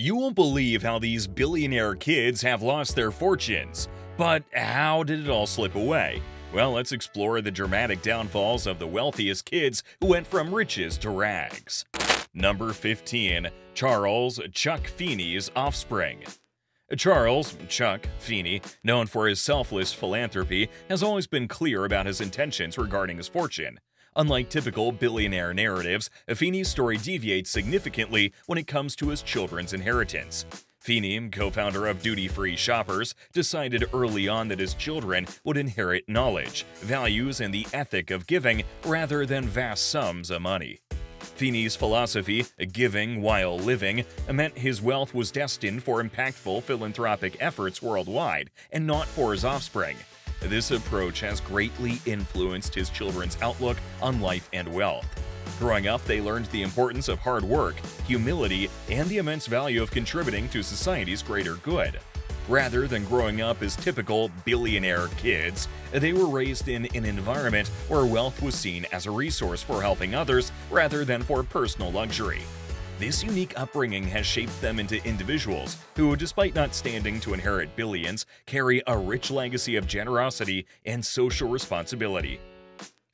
You won't believe how these billionaire kids have lost their fortunes. But how did it all slip away? Well, let's explore the dramatic downfalls of the wealthiest kids who went from riches to rags. Number 15. Charles Chuck Feeney's offspring. Charles Chuck Feeney, known for his selfless philanthropy, has always been clear about his intentions regarding his fortune. Unlike typical billionaire narratives, Feeney's story deviates significantly when it comes to his children's inheritance. Feeney, co-founder of Duty Free Shoppers, decided early on that his children would inherit knowledge, values, and the ethic of giving rather than vast sums of money. Feeney's philosophy, giving while living, meant his wealth was destined for impactful philanthropic efforts worldwide and not for his offspring. This approach has greatly influenced his children's outlook on life and wealth. Growing up, they learned the importance of hard work, humility, and the immense value of contributing to society's greater good. Rather than growing up as typical billionaire kids, they were raised in an environment where wealth was seen as a resource for helping others rather than for personal luxury. This unique upbringing has shaped them into individuals who, despite not standing to inherit billions, carry a rich legacy of generosity and social responsibility.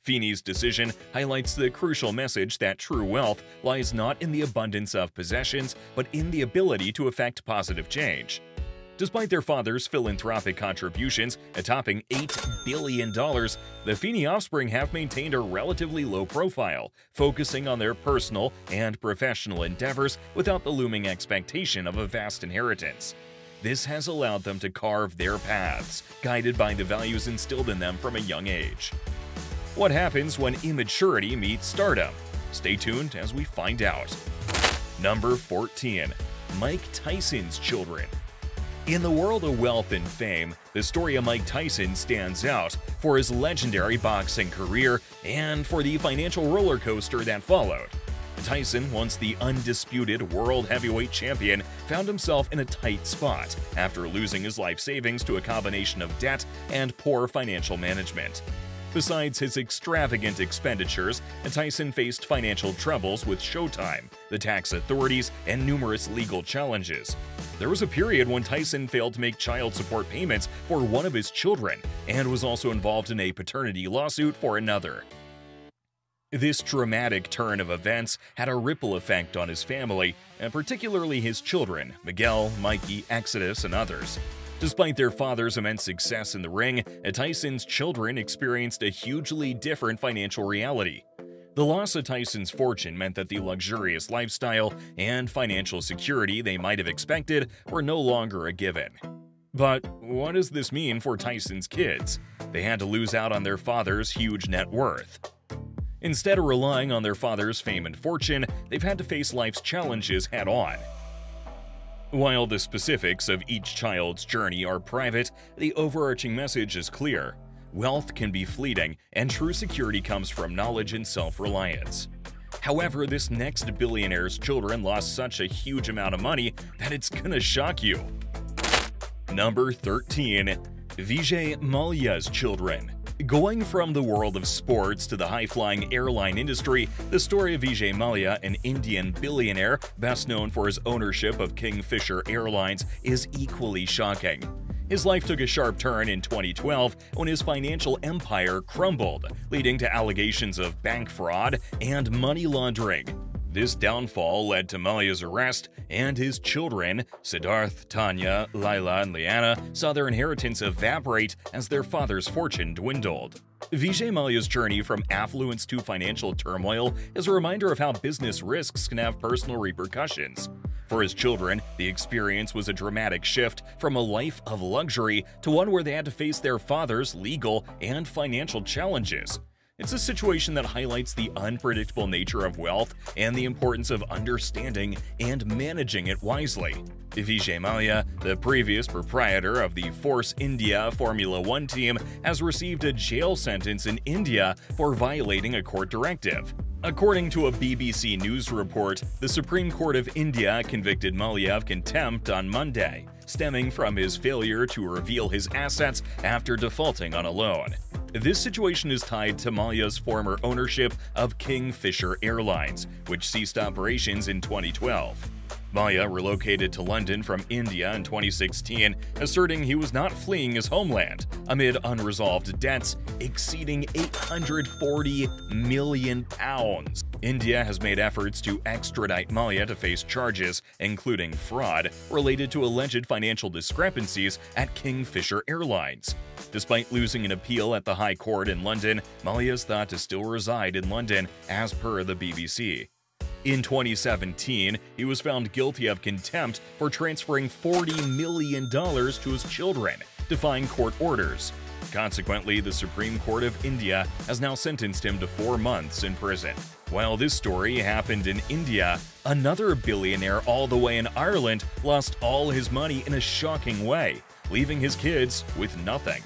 Feeney's decision highlights the crucial message that true wealth lies not in the abundance of possessions, but in the ability to effect positive change. Despite their father's philanthropic contributions, topping $8 billion, the Feeney offspring have maintained a relatively low profile, focusing on their personal and professional endeavors without the looming expectation of a vast inheritance. This has allowed them to carve their paths, guided by the values instilled in them from a young age. What happens when immaturity meets stardom? Stay tuned as we find out. Number 14. Mike Tyson's Children in the world of wealth and fame, the story of Mike Tyson stands out for his legendary boxing career and for the financial roller coaster that followed. Tyson, once the undisputed world heavyweight champion, found himself in a tight spot after losing his life savings to a combination of debt and poor financial management. Besides his extravagant expenditures, Tyson faced financial troubles with Showtime, the tax authorities, and numerous legal challenges. There was a period when Tyson failed to make child support payments for one of his children and was also involved in a paternity lawsuit for another. This dramatic turn of events had a ripple effect on his family, and particularly his children, Miguel, Mikey, Exodus, and others. Despite their father's immense success in the ring, Tyson's children experienced a hugely different financial reality. The loss of Tyson's fortune meant that the luxurious lifestyle and financial security they might have expected were no longer a given. But what does this mean for Tyson's kids? They had to lose out on their father's huge net worth. Instead of relying on their father's fame and fortune, they've had to face life's challenges head on. While the specifics of each child's journey are private, the overarching message is clear. Wealth can be fleeting, and true security comes from knowledge and self-reliance. However, this next billionaire's children lost such a huge amount of money that it's gonna shock you. Number 13. Vijay Mallya's children Going from the world of sports to the high-flying airline industry, the story of Vijay Mallya, an Indian billionaire best known for his ownership of Kingfisher Airlines, is equally shocking. His life took a sharp turn in 2012 when his financial empire crumbled, leading to allegations of bank fraud and money laundering. This downfall led to Mallya's arrest, and his children, Siddharth, Tanya, Lila, and Liana, saw their inheritance evaporate as their father's fortune dwindled. Vijay Mallya's journey from affluence to financial turmoil is a reminder of how business risks can have personal repercussions. For his children, the experience was a dramatic shift from a life of luxury to one where they had to face their father's legal and financial challenges. It's a situation that highlights the unpredictable nature of wealth and the importance of understanding and managing it wisely. Vijay Mallya, the previous proprietor of the Force India Formula One team, has received a jail sentence in India for violating a court directive. According to a BBC News report, the Supreme Court of India convicted Mallya of contempt on Monday, stemming from his failure to reveal his assets after defaulting on a loan. This situation is tied to Mallya's former ownership of Kingfisher Airlines, which ceased operations in 2012. Mallya relocated to London from India in 2016, asserting he was not fleeing his homeland amid unresolved debts exceeding 840 million pounds. India has made efforts to extradite Mallya to face charges, including fraud, related to alleged financial discrepancies at Kingfisher Airlines. Despite losing an appeal at the High Court in London, Mallya is thought to still reside in London, as per the BBC. In 2017, he was found guilty of contempt for transferring $40 million to his children, defying court orders. Consequently, the Supreme Court of India has now sentenced him to four months in prison. While this story happened in India, another billionaire all the way in Ireland lost all his money in a shocking way, leaving his kids with nothing.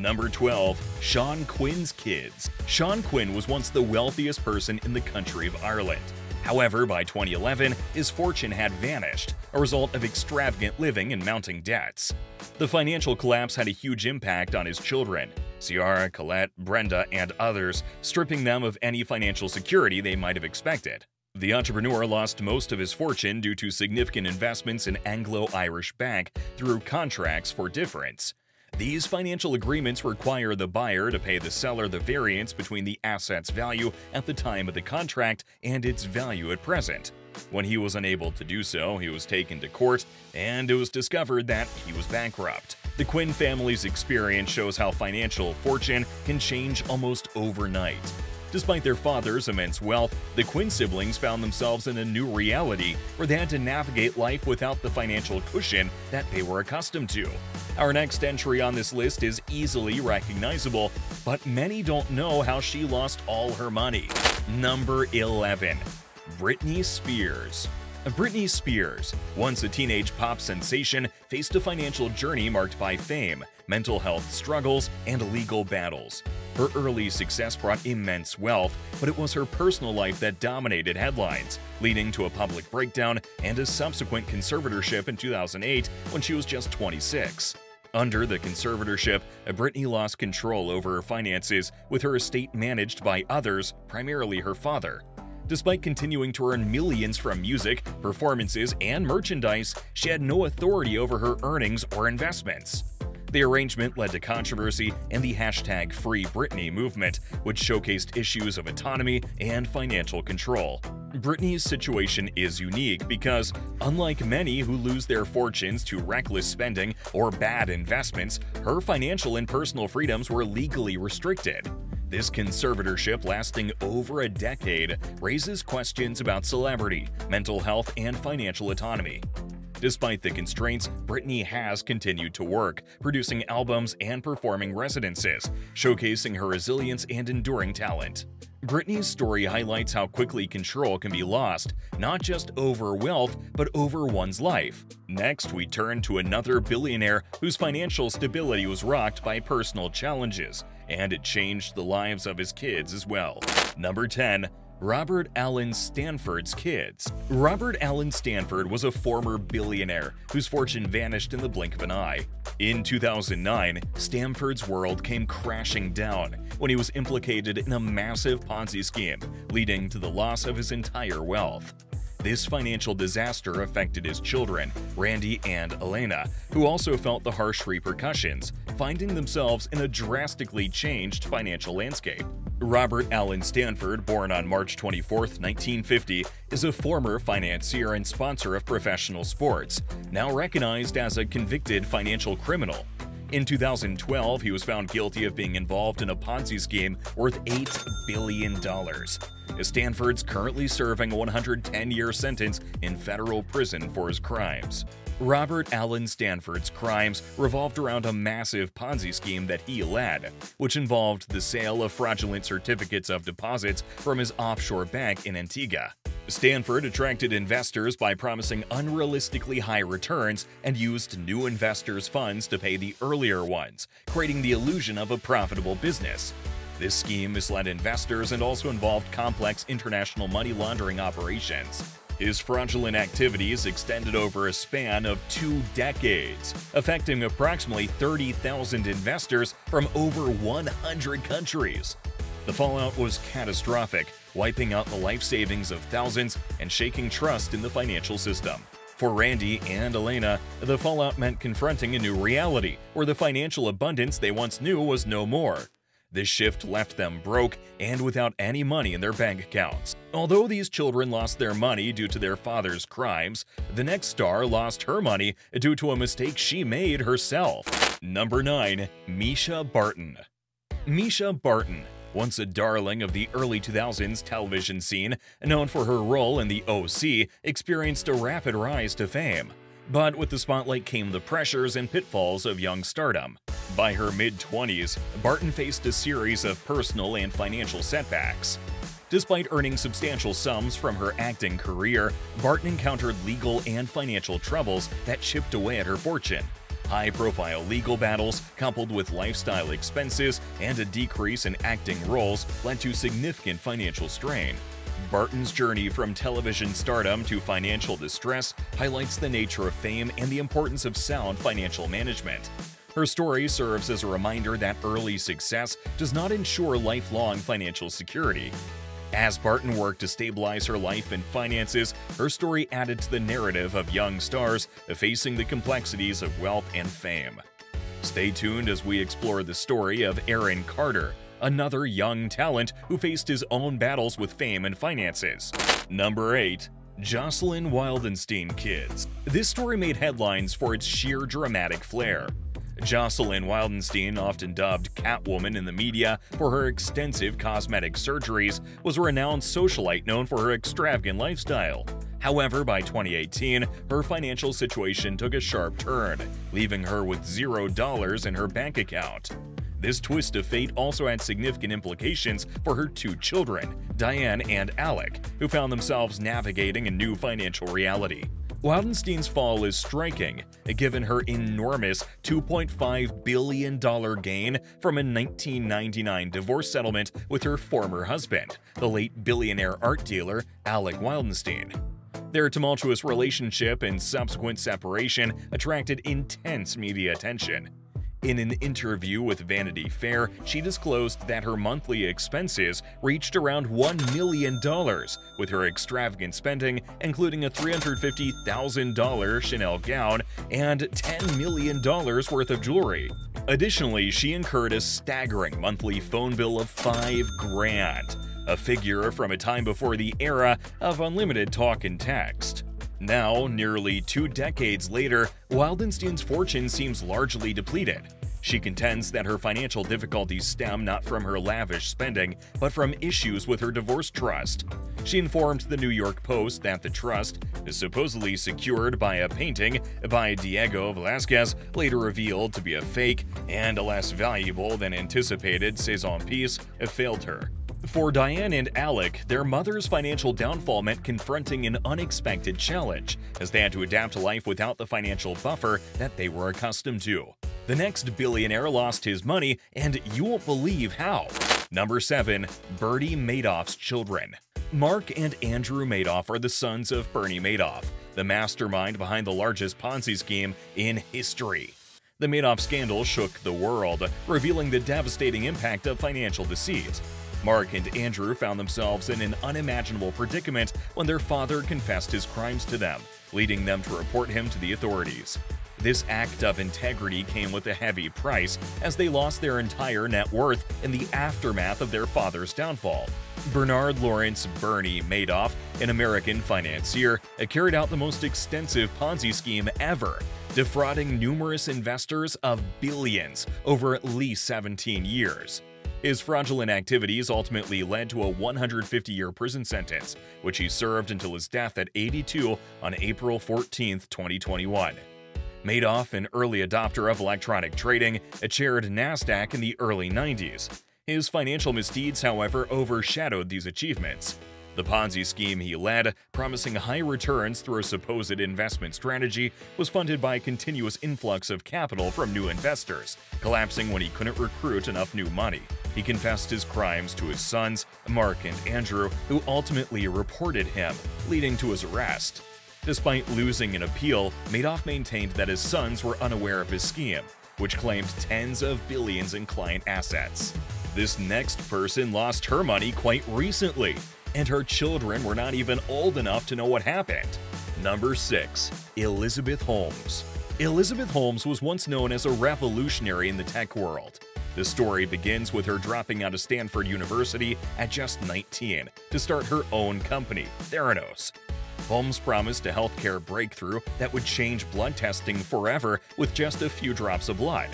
Number 12. Sean Quinn's Kids Sean Quinn was once the wealthiest person in the country of Ireland. However, by 2011, his fortune had vanished, a result of extravagant living and mounting debts. The financial collapse had a huge impact on his children, Ciara, Colette, Brenda, and others, stripping them of any financial security they might have expected. The entrepreneur lost most of his fortune due to significant investments in Anglo-Irish Bank through contracts for difference. These financial agreements require the buyer to pay the seller the variance between the asset's value at the time of the contract and its value at present. When he was unable to do so, he was taken to court, and it was discovered that he was bankrupt. The Quinn family's experience shows how financial fortune can change almost overnight. Despite their father's immense wealth, the Quinn siblings found themselves in a new reality where they had to navigate life without the financial cushion that they were accustomed to. Our next entry on this list is easily recognizable, but many don't know how she lost all her money. Number 11. Britney Spears Britney Spears, once a teenage pop sensation, faced a financial journey marked by fame, mental health struggles, and legal battles. Her early success brought immense wealth, but it was her personal life that dominated headlines, leading to a public breakdown and a subsequent conservatorship in 2008 when she was just 26. Under the conservatorship, Britney lost control over her finances, with her estate managed by others, primarily her father. Despite continuing to earn millions from music, performances, and merchandise, she had no authority over her earnings or investments. The arrangement led to controversy and the hashtag Free Britney movement, which showcased issues of autonomy and financial control. Britney's situation is unique because, unlike many who lose their fortunes to reckless spending or bad investments, her financial and personal freedoms were legally restricted. This conservatorship, lasting over a decade, raises questions about celebrity, mental health, and financial autonomy. Despite the constraints, Britney has continued to work, producing albums and performing residences, showcasing her resilience and enduring talent. Britney's story highlights how quickly control can be lost, not just over wealth, but over one's life. Next, we turn to another billionaire whose financial stability was rocked by personal challenges, and it changed the lives of his kids as well. Number 10. Robert Allen Stanford's kids. Robert Allen Stanford was a former billionaire whose fortune vanished in the blink of an eye. In 2009, Stanford's world came crashing down when he was implicated in a massive Ponzi scheme, leading to the loss of his entire wealth. This financial disaster affected his children, Randy and Elena, who also felt the harsh repercussions, finding themselves in a drastically changed financial landscape. Robert Allen Stanford, born on March 24, 1950, is a former financier and sponsor of professional sports, now recognized as a convicted financial criminal. In 2012, he was found guilty of being involved in a Ponzi scheme worth $8 billion. Stanford's currently serving a 110-year sentence in federal prison for his crimes. Robert Allen Stanford's crimes revolved around a massive Ponzi scheme that he led, which involved the sale of fraudulent certificates of deposits from his offshore bank in Antigua. Stanford attracted investors by promising unrealistically high returns and used new investors' funds to pay the earlier ones, creating the illusion of a profitable business. This scheme misled investors and also involved complex international money laundering operations. His fraudulent activities extended over a span of two decades, affecting approximately 30,000 investors from over 100 countries. The fallout was catastrophic, wiping out the life savings of thousands and shaking trust in the financial system. For Randy and Elena, the fallout meant confronting a new reality, where the financial abundance they once knew was no more. This shift left them broke and without any money in their bank accounts. Although these children lost their money due to their father's crimes, the next star lost her money due to a mistake she made herself. Number 9. Mischa Barton Mischa Barton, once a darling of the early 2000s television scene, known for her role in The OC, experienced a rapid rise to fame. But with the spotlight came the pressures and pitfalls of young stardom. By her mid 20s, Barton faced a series of personal and financial setbacks. Despite earning substantial sums from her acting career, Barton encountered legal and financial troubles that chipped away at her fortune. High profile legal battles, coupled with lifestyle expenses and a decrease in acting roles, led to significant financial strain. Barton's journey from television stardom to financial distress highlights the nature of fame and the importance of sound financial management. Her story serves as a reminder that early success does not ensure lifelong financial security. As Barton worked to stabilize her life and finances, her story added to the narrative of young stars facing the complexities of wealth and fame. Stay tuned as we explore the story of Aaron Carter, another young talent who faced his own battles with fame and finances. Number 8. Jocelyn Wildenstein Kids. This story made headlines for its sheer dramatic flair. Jocelyn Wildenstein, often dubbed Catwoman in the media for her extensive cosmetic surgeries, was a renowned socialite known for her extravagant lifestyle. However, by 2018, her financial situation took a sharp turn, leaving her with zero dollars in her bank account. This twist of fate also had significant implications for her two children, Diane and Alec, who found themselves navigating a new financial reality. Wildenstein's fall is striking, given her enormous $2.5 billion gain from a 1999 divorce settlement with her former husband, the late billionaire art dealer Alec Wildenstein. Their tumultuous relationship and subsequent separation attracted intense media attention. In an interview with Vanity Fair, she disclosed that her monthly expenses reached around $1 million, with her extravagant spending including a $350,000 Chanel gown and $10 million worth of jewelry. Additionally, she incurred a staggering monthly phone bill of 5 grand, a figure from a time before the era of unlimited talk and text. Now, nearly two decades later, Wildenstein's fortune seems largely depleted. She contends that her financial difficulties stem not from her lavish spending, but from issues with her divorce trust. She informed the New York Post that the trust, supposedly secured by a painting by Diego Velázquez, later revealed to be a fake and a less valuable than anticipated saison piece, failed her. For Diane and Alec, their mother's financial downfall meant confronting an unexpected challenge, as they had to adapt to life without the financial buffer that they were accustomed to. The next billionaire lost his money, and you won't believe how. Number 7. Bernie Madoff's Children Mark and Andrew Madoff are the sons of Bernie Madoff, the mastermind behind the largest Ponzi scheme in history. The Madoff scandal shook the world, revealing the devastating impact of financial deceit. Mark and Andrew found themselves in an unimaginable predicament when their father confessed his crimes to them, leading them to report him to the authorities. This act of integrity came with a heavy price as they lost their entire net worth in the aftermath of their father's downfall. Bernard Lawrence Bernie Madoff, an American financier, carried out the most extensive Ponzi scheme ever, defrauding numerous investors of billions over at least 17 years. His fraudulent activities ultimately led to a 150-year prison sentence, which he served until his death at 82 on April 14, 2021. Madoff, an early adopter of electronic trading, chaired NASDAQ in the early 90s. His financial misdeeds, however, overshadowed these achievements. The Ponzi scheme he led, promising high returns through a supposed investment strategy, was funded by a continuous influx of capital from new investors, collapsing when he couldn't recruit enough new money. He confessed his crimes to his sons, Mark and Andrew, who ultimately reported him, leading to his arrest. Despite losing an appeal, Madoff maintained that his sons were unaware of his scheme, which claimed tens of billions in client assets. This next person lost her money quite recently, and her children were not even old enough to know what happened. Number 6. Elizabeth Holmes Elizabeth Holmes was once known as a revolutionary in the tech world. The story begins with her dropping out of Stanford University at just 19 to start her own company, Theranos. Holmes promised a healthcare breakthrough that would change blood testing forever with just a few drops of blood.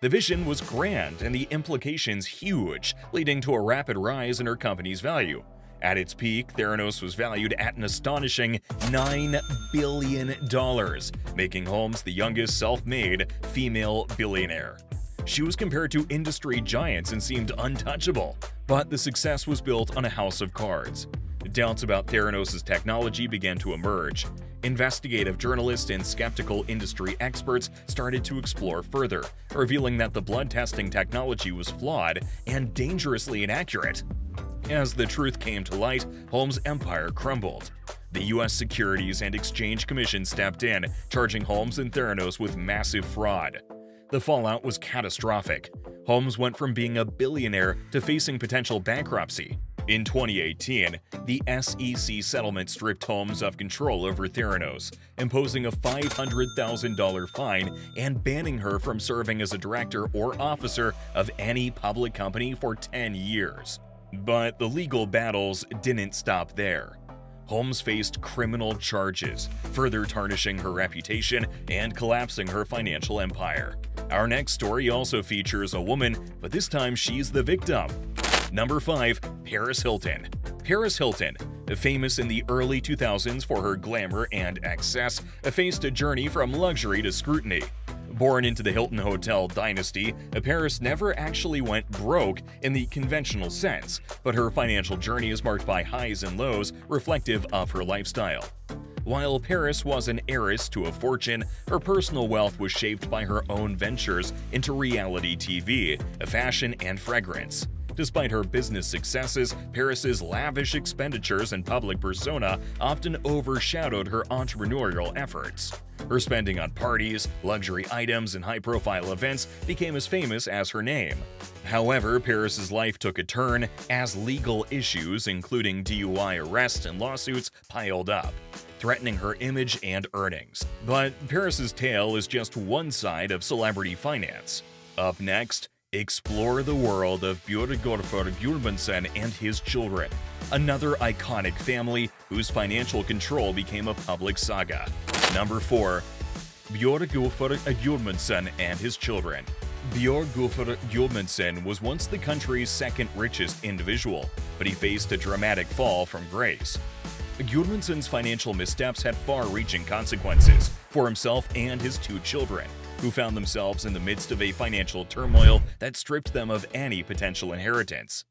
The vision was grand and the implications huge, leading to a rapid rise in her company's value. At its peak, Theranos was valued at an astonishing $9 billion, making Holmes the youngest self-made female billionaire. She was compared to industry giants and seemed untouchable, but the success was built on a house of cards. Doubts about Theranos' technology began to emerge. Investigative journalists and skeptical industry experts started to explore further, revealing that the blood testing technology was flawed and dangerously inaccurate. As the truth came to light, Holmes' empire crumbled. The U.S. Securities and Exchange Commission stepped in, charging Holmes and Theranos with massive fraud. The fallout was catastrophic. Holmes went from being a billionaire to facing potential bankruptcy. In 2018, the SEC settlement stripped Holmes of control over Theranos, imposing a $500,000 fine and banning her from serving as a director or officer of any public company for 10 years. But the legal battles didn't stop there. Holmes faced criminal charges, further tarnishing her reputation and collapsing her financial empire. Our next story also features a woman, but this time she's the victim. Number 5. Paris Hilton Paris Hilton, famous in the early 2000s for her glamour and excess, faced a journey from luxury to scrutiny. Born into the Hilton Hotel dynasty, Paris never actually went broke in the conventional sense, but her financial journey is marked by highs and lows reflective of her lifestyle. While Paris was an heiress to a fortune, her personal wealth was shaped by her own ventures into reality TV, fashion, and fragrance. Despite her business successes, Paris's lavish expenditures and public persona often overshadowed her entrepreneurial efforts. Her spending on parties, luxury items, and high-profile events became as famous as her name. However, Paris's life took a turn as legal issues, including DUI arrests and lawsuits, piled up threatening her image and earnings. But Paris's tale is just one side of celebrity finance. Up next, Explore the world of Björgolfur Gudmundsson and his children, another iconic family whose financial control became a public saga. Number 4. Björgolfur Gudmundsson and his children. Björgolfur Gudmundsson was once the country's second richest individual, but he faced a dramatic fall from grace. Gudmundsson's financial missteps had far-reaching consequences for himself and his two children who found themselves in the midst of a financial turmoil that stripped them of any potential inheritance.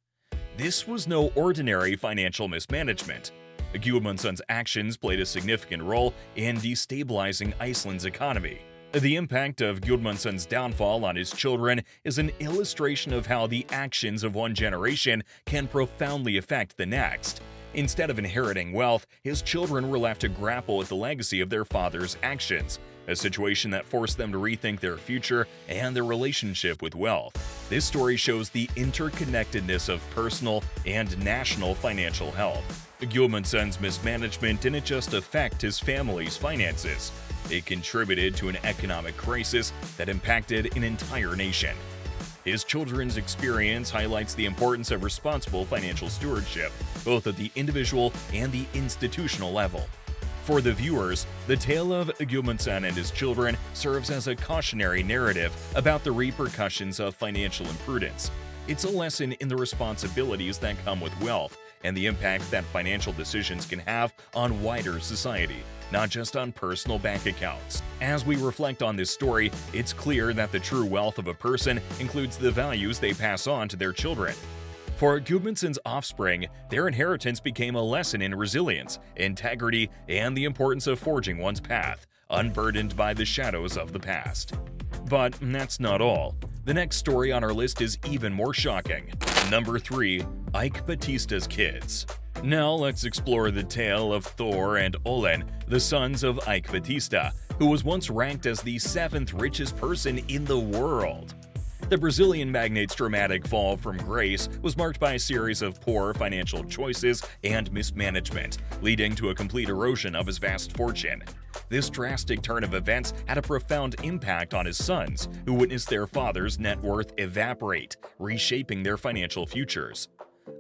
This was no ordinary financial mismanagement. Gudmundsson's actions played a significant role in destabilizing Iceland's economy. The impact of Gudmundsson's downfall on his children is an illustration of how the actions of one generation can profoundly affect the next. Instead of inheriting wealth, his children were left to grapple with the legacy of their father's actions, a situation that forced them to rethink their future and their relationship with wealth. This story shows the interconnectedness of personal and national financial health. Gudmundsson's mismanagement didn't just affect his family's finances, it contributed to an economic crisis that impacted an entire nation. His children's experience highlights the importance of responsible financial stewardship, both at the individual and the institutional level. For the viewers, the tale of Gudmundsson and his children serves as a cautionary narrative about the repercussions of financial imprudence. It's a lesson in the responsibilities that come with wealth and the impact that financial decisions can have on wider society, not just on personal bank accounts. As we reflect on this story, it's clear that the true wealth of a person includes the values they pass on to their children. For Gudmundsson's offspring, their inheritance became a lesson in resilience, integrity, and the importance of forging one's path, unburdened by the shadows of the past. But that's not all. The next story on our list is even more shocking. Number 3. Eike Batista's Kids Now let's explore the tale of Thor and Olin, the sons of Eike Batista, who was once ranked as the seventh richest person in the world. The Brazilian magnate's dramatic fall from grace was marked by a series of poor financial choices and mismanagement, leading to a complete erosion of his vast fortune. This drastic turn of events had a profound impact on his sons, who witnessed their father's net worth evaporate, reshaping their financial futures.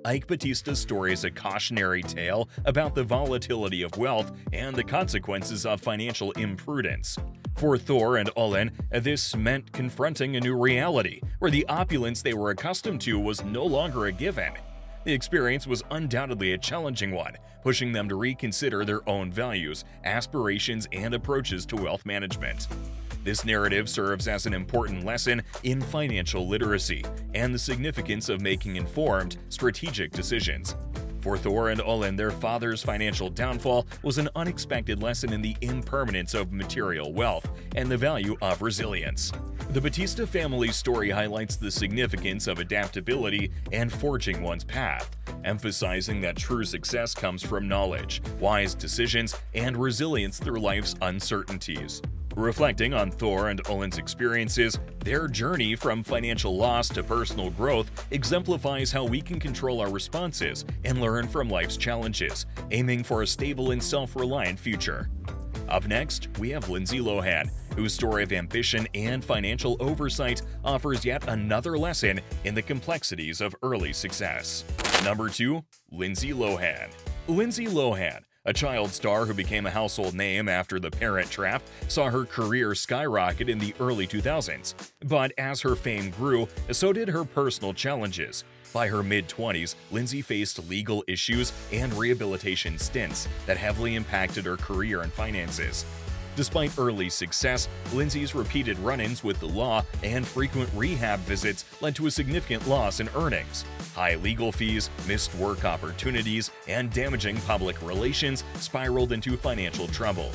Eike Batista's story is a cautionary tale about the volatility of wealth and the consequences of financial imprudence. For Thor and Olin, this meant confronting a new reality, where the opulence they were accustomed to was no longer a given. The experience was undoubtedly a challenging one, pushing them to reconsider their own values, aspirations, and approaches to wealth management. This narrative serves as an important lesson in financial literacy and the significance of making informed, strategic decisions. For Thor and Olin, their father's financial downfall was an unexpected lesson in the impermanence of material wealth and the value of resilience. The Batista family's story highlights the significance of adaptability and forging one's path, emphasizing that true success comes from knowledge, wise decisions, and resilience through life's uncertainties. Reflecting on Thor and Olin's experiences, their journey from financial loss to personal growth exemplifies how we can control our responses and learn from life's challenges, aiming for a stable and self-reliant future. Up next, we have Lindsay Lohan, whose story of ambition and financial oversight offers yet another lesson in the complexities of early success. Number 2. Lindsay Lohan Lindsay Lohan a child star who became a household name after The Parent Trap saw her career skyrocket in the early 2000s. But as her fame grew, so did her personal challenges. By her mid 20s, Lindsay faced legal issues and rehabilitation stints that heavily impacted her career and finances. Despite early success, Lindsay's repeated run ins with the law and frequent rehab visits led to a significant loss in earnings. High legal fees, missed work opportunities, and damaging public relations spiraled into financial trouble.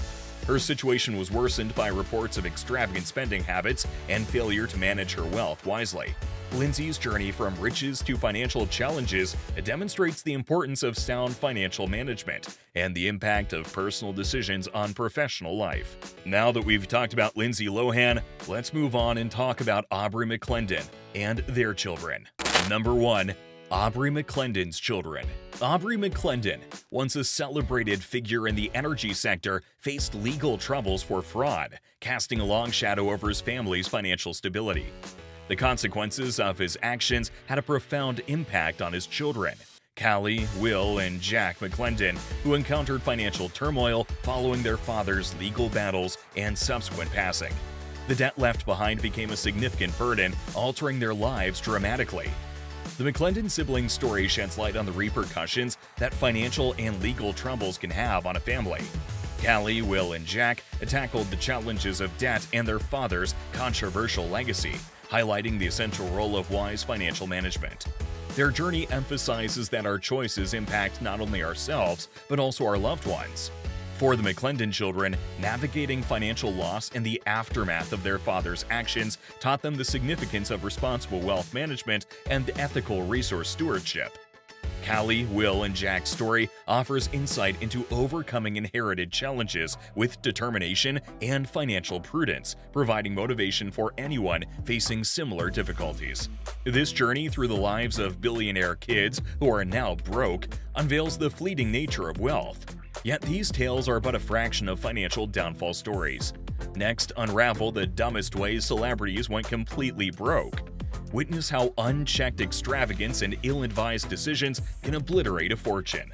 Her situation was worsened by reports of extravagant spending habits and failure to manage her wealth wisely. Lindsay's journey from riches to financial challenges demonstrates the importance of sound financial management and the impact of personal decisions on professional life. Now that we've talked about Lindsay Lohan, let's move on and talk about Aubrey McClendon and their children. Number 1. Aubrey McClendon's children. Aubrey McClendon, once a celebrated figure in the energy sector, faced legal troubles for fraud, casting a long shadow over his family's financial stability. The consequences of his actions had a profound impact on his children. Callie, Will, and Jack McClendon, who encountered financial turmoil following their father's legal battles and subsequent passing. The debt left behind became a significant burden, altering their lives dramatically. The McClendon siblings' story sheds light on the repercussions that financial and legal troubles can have on a family. Callie, Will, and Jack tackled the challenges of debt and their father's controversial legacy, highlighting the essential role of wise financial management. Their journey emphasizes that our choices impact not only ourselves, but also our loved ones. For the McClendon children, navigating financial loss and the aftermath of their father's actions taught them the significance of responsible wealth management and ethical resource stewardship. Callie, Will, and Jack's story offers insight into overcoming inherited challenges with determination and financial prudence, providing motivation for anyone facing similar difficulties. This journey through the lives of billionaire kids who are now broke unveils the fleeting nature of wealth. Yet these tales are but a fraction of financial downfall stories. Next, unravel the dumbest ways celebrities went completely broke. Witness how unchecked extravagance and ill advised decisions can obliterate a fortune.